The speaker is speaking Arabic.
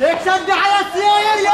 تكسب دعاية سياير